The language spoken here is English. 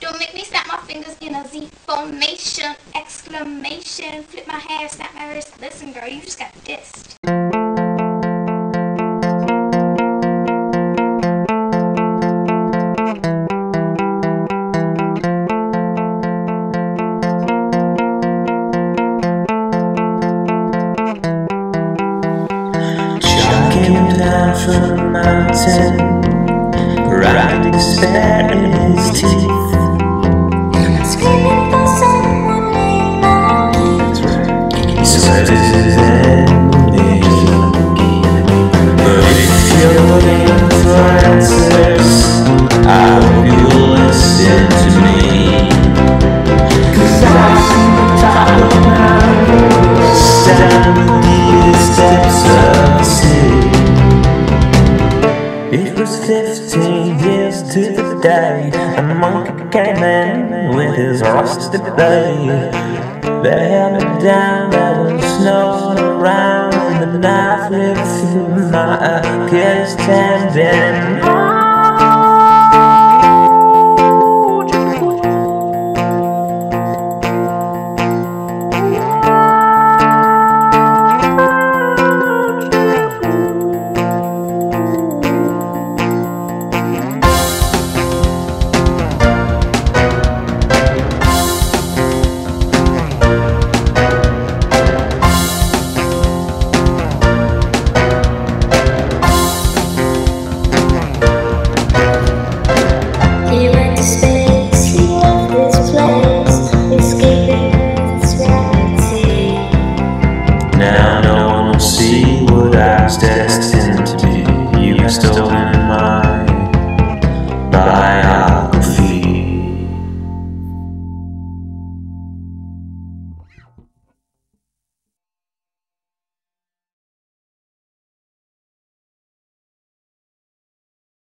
Don't make me snap my fingers in a Z formation, exclamation, flip my hair, snap my wrist. Listen, girl, you just got dissed. Came down from the mountain, grinding despair It was 15 years to the day A monkey came in with his rusty blade They held me down, there was snow around And the knife ripped through my Achilles tendon now no one will see what I was destined to be. You've stolen.